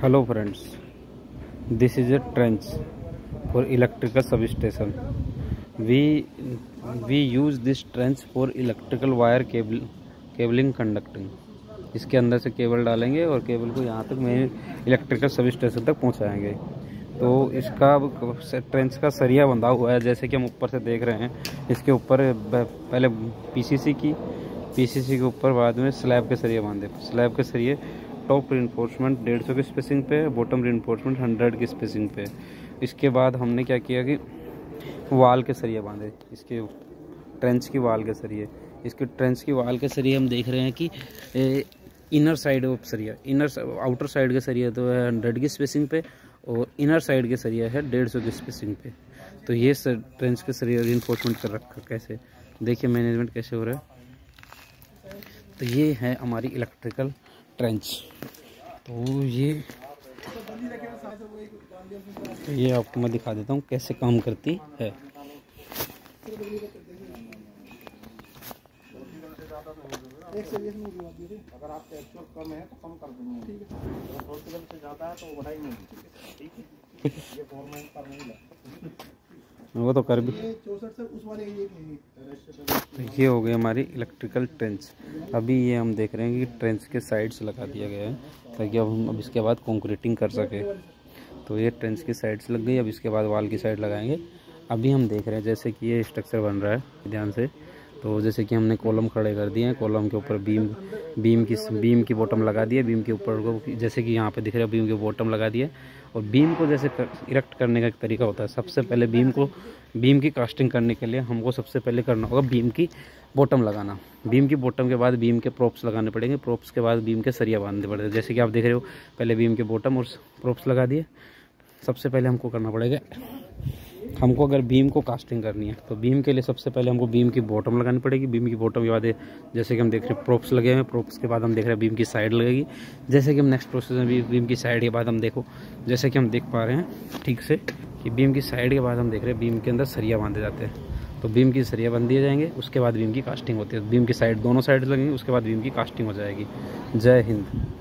hello friends, this is a trench for electrical substation. We we use this trench for electrical wire cable, cabling conducting. इसके अंदर से cable डालेंगे और cable को यहाँ तक मेन इलेक्ट्रिकल सब स्टेशन तक पहुँचाएँगे। तो इसका ट्रेंच का सरिया बंधा हुआ है, जैसे कि हम ऊपर से देख रहे हैं। इसके ऊपर पहले पीसीसी की पीसीसी के ऊपर बाद में स्लैब के सरिया बांधे। स्लैब के सरिये टॉप रिइंफोर्समेंट डेढ़ सौ की स्पेसिंग पे बॉटम रिइंफोर्समेंट हंड्रेड की स्पेसिंग पे। इसके बाद हमने क्या किया कि वाल के सरिये बांधे इसके ट्रेंच की वाल के सरिये। इसके ट्रेंच की वाल के सरिये हम देख रहे हैं कि ए, इनर साइड ऑफ़ सरिया इनर आउटर साइड के सरिया तो है हंड्रेड की स्पेसिंग पे और इनर साइड के सरिया है डेढ़ सौ की स्पेसिंग पे। तो ये सर ट्रेंच के सरिया रिइंफोर्समेंट कर रखा कैसे? देखिए मैनेजमेंट कैसे हो रहा है। तो ये है हमारी इलेक्ट्रिकल ट्रेंच तो ये तो ये आपको मैं दिखा देता हूँ कैसे काम करती है। आपके एक्चुअल कम है तो कम कर से वो तो कर भी ये हो गई हमारी इलेक्ट्रिकल ट्रेंच अभी ये हम देख रहे हैं कि ट्रेंच के साइड्स लगा दिया गया है ताकि अब हम अब इसके बाद कंक्रीटिंग कर सके। तो ये ट्रेंच की साइड्स लग गई अब इसके बाद वाल की साइड लगाएँगे। अभी हम देख रहे हैं जैसे कि ये स्ट्रक्चर बन रहा है ध्यान से। तो जैसे कि हमने कॉलम खड़े कर दिए हैं, कॉलम के ऊपर बीम बीम की बीम की बॉटम लगा दिए बीम के ऊपर को जैसे कि यहाँ पे दिख रहा है, बीम की बॉटम लगा दिए और बीम को जैसे इरेक्ट करने का एक तरीका होता है, सबसे पहले बीम को, बीम की कास्टिंग करने के लिए हमको सबसे पहले करना होगा बीम की बॉटम लगाना। बीम की बॉटम के बाद बीम के प्रोप्स लगाने पड़ेंगे, प्रोप्स के बाद बीम के सरिया बांधने पड़ेंगे जैसे कि आप देख रहे हो, पहले बीम के बॉटम और प्रोप्स लगा दिए। सबसे पहले हमको करना पड़ेगा हमको अगर बीम को कास्टिंग करनी है तो बीम के लिए सबसे पहले हमको बीम की बॉटम लगानी पड़ेगी। बीम की बॉटम के बाद जैसे कि हम देख रहे हैं प्रोप्स लगे हैं। प्रोप्स के बाद हम देख रहे हैं बीम की साइड लगेगी। जैसे कि हम नेक्स्ट प्रोसेस में भी बीम की साइड के बाद हम देखो, जैसे कि हम देख पा रहे हैं, ठीक से, कि बीम की साइड के बाद हम देख रहे हैं बीम के अंदर सरिया बांधे जाते हैं। तो बीम की सरिया बंद दिए जाएँगे, उसके बाद बीम की कास्टिंग होती है। बीम की साइड दोनों साइड लगेंगी, उसके बाद बीम की कास्टिंग हो जाएगी। जय हिंद।